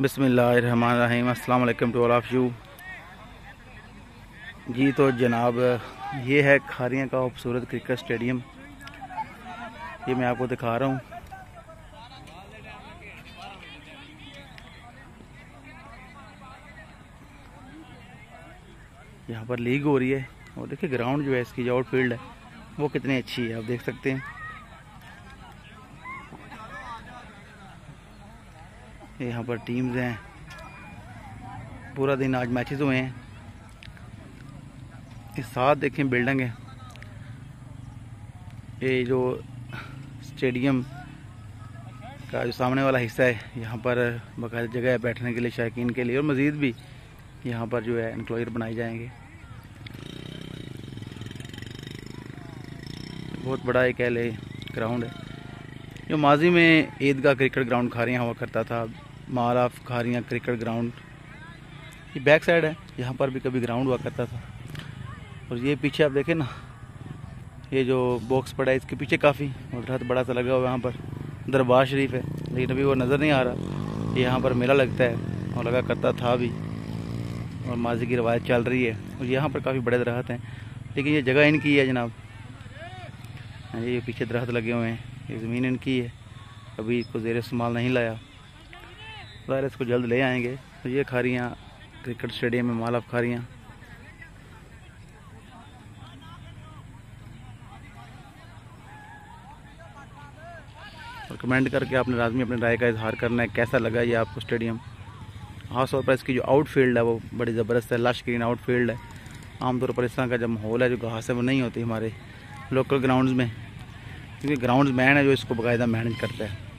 बिसमीम वालेकुम to all of you. जी तो जनाब, ये है खारियाँ का खूबसूरत क्रिकेट स्टेडियम। ये मैं आपको दिखा रहा हूँ। यहाँ पर लीग हो रही है और देखिए ग्राउंड जो है इसकी, जो आउटफील्ड है, वो कितनी अच्छी है, आप देख सकते हैं। यहाँ पर टीम्स हैं। पूरा दिन आज मैचेस हुए हैं। इस साथ देखें बिल्डिंग है। ये जो स्टेडियम का जो सामने वाला हिस्सा है, यहाँ पर बाकायदा जगह है बैठने के लिए शायकीन के लिए और मज़ीद भी यहाँ पर जो है इंक्लोयर बनाए जाएँगे। बहुत बड़ा एक एल ग्राउंड है। जो माजी में ईदगाह क्रिकेट ग्राउंड खारियाँ हुआ करता था ऑफ़ खारियाँ क्रिकेट ग्राउंड। ये बैक साइड है, यहाँ पर भी कभी ग्राउंड हुआ करता था। और ये पीछे आप देखें ना, ये जो बॉक्स पड़ा है, इसके पीछे काफ़ी दरख्त बड़ा सा लगा हुआ है यहाँ पर। दरबार शरीफ है, लेकिन अभी वो नज़र नहीं आ रहा। यहाँ पर मेला लगता है, और लगा करता था भी। और माजी की रवायत चल रही है, और यहाँ पर काफ़ी बड़े दरख्त हैं। लेकिन ये जगह इनकी है जनाब। हाँ ये पीछे दरख्त लगे हुए हैं, ये ज़मीन इनकी है। अभी इसको जेर इस्तेमाल नहीं लाया। ज़ाहिर इसको जल्द ले आएँगे। तो ये खा खारियाँ, क्रिकेट स्टेडियम में माल ऑफ़ खारियाँ। और कमेंट करके आपने लाजमी अपने राय का इजहार करना है, कैसा लगा ये आपको स्टेडियम? खासतौर पर इसकी जो आउटफील्ड है, वो बड़ी ज़बरदस्त है लश ग्रीन आउटफील्ड है। आमतौर पर इस तरह का जब माहौल है, जो घास है, वो नहीं होती हमारे लोकल ग्राउंड्स में। क्योंकि ग्राउंड्स मैन है जो इसको बाकायदा मैनेज करता है।